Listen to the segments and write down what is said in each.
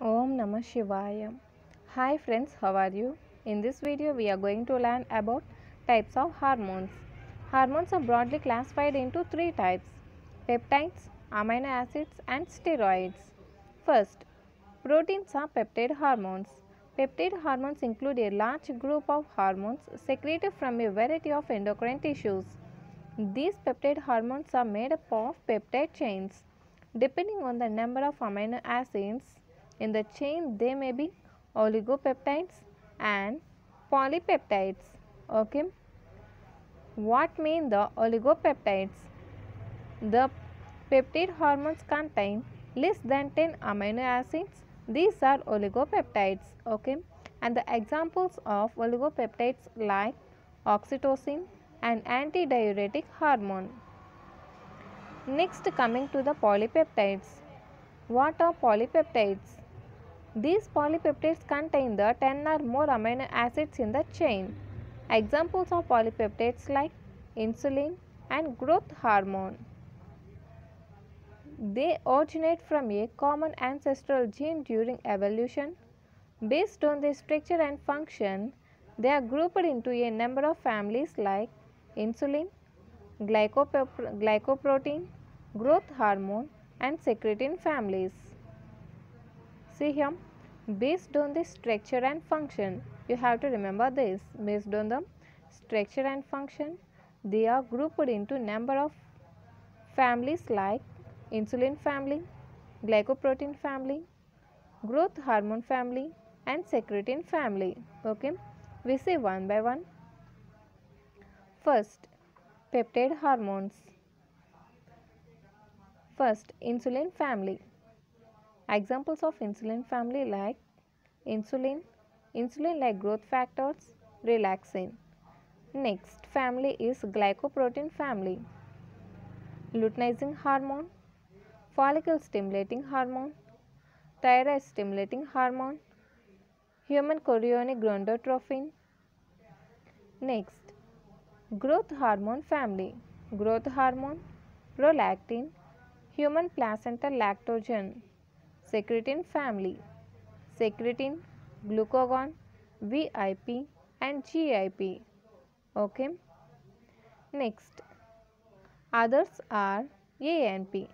Om Namah Shivaya. Hi friends, how are you? In this video, we are going to learn about types of hormones. Hormones are broadly classified into three types peptides, amino acids, and steroids. First, proteins are peptide hormones. Peptide hormones include a large group of hormones secreted from a variety of endocrine tissues. These peptide hormones are made up of peptide chains. Depending on the number of amino acids in the chain, they may be oligopeptides and polypeptides. Okay. What mean the oligopeptides? The peptide hormones contain less than 10 amino acids. These are oligopeptides. Okay. And the examples of oligopeptides like oxytocin and antidiuretic hormone. Next coming to the polypeptides. What are polypeptides? These polypeptides contain the 10 or more amino acids in the chain. Examples of polypeptides like insulin and growth hormone. They originate from a common ancestral gene during evolution. Based on their structure and function, they are grouped into a number of families like insulin, glycoprotein, growth hormone, and secretin families. See here, based on the structure and function, you have to remember this. Based on the structure and function, they are grouped into number of families like insulin family, glycoprotein family, growth hormone family, and secretin family. Okay, we see one by one. First, peptide hormones. First, insulin family. Examples of insulin family like insulin, insulin like growth factors, relaxin. Next family is glycoprotein family. Luteinizing hormone, follicle stimulating hormone, thyroid stimulating hormone, human chorionic gonadotropin. Next, growth hormone family, growth hormone, prolactin, human placental lactogen, secretin family, secretin, glucagon, VIP and GIP. Okay. Next, others are ANP,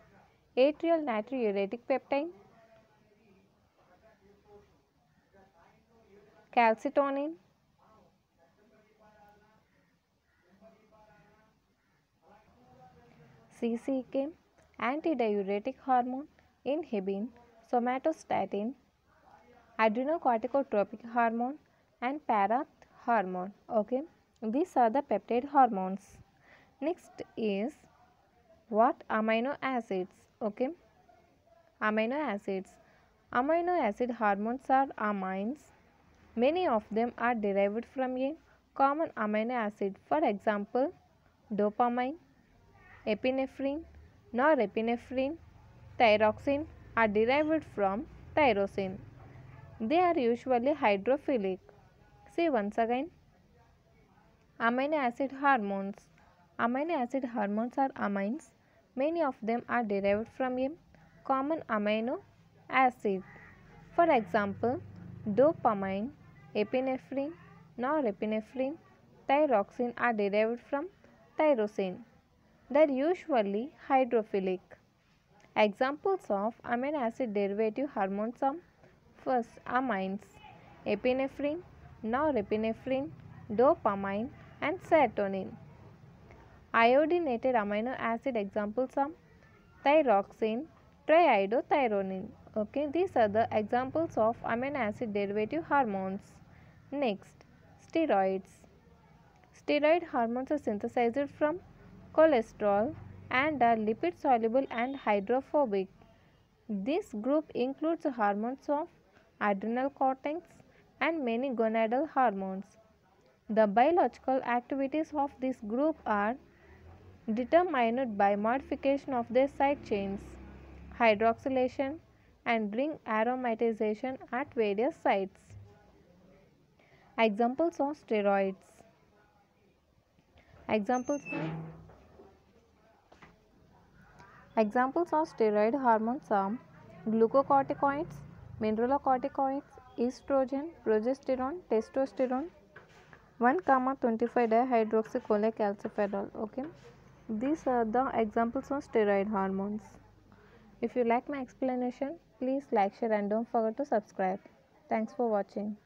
atrial natriuretic peptide, calcitonin, CCK, antidiuretic hormone, inhibin, somatostatin, adrenocorticotropic hormone, and parath hormone. Okay, these are the peptide hormones. Next is what amino acids. Okay, amino acids. Amino acid hormones are amines. Many of them are derived from a common amino acid. For example, dopamine, epinephrine, norepinephrine, thyroxine are derived from tyrosine. They are usually hydrophilic. See once again. Amino acid hormones. Amino acid hormones are amines. Many of them are derived from a common amino acid. For example, dopamine, epinephrine, norepinephrine, thyroxine are derived from tyrosine. They are usually hydrophilic. Examples of amino acid derivative hormones are first amines, epinephrine, norepinephrine, dopamine and serotonin. Iodinated amino acid examples are thyroxine, triiodothyronine. Okay, these are the examples of amino acid derivative hormones. Next, steroids. Steroid hormones are synthesized from cholesterol and are lipid soluble and hydrophobic. This group includes hormones of adrenal cortex and many gonadal hormones. The biological activities of this group are determined by modification of their side chains, hydroxylation and ring aromatization at various sites. Examples of steroids. Examples Examples of steroid hormones are glucocorticoids, mineralocorticoids, estrogen, progesterone, testosterone, 1 comma 25 dihydroxycholecalciferol. Okay, these are the examples of steroid hormones. If you like my explanation, please like, share, and don't forget to subscribe. Thanks for watching.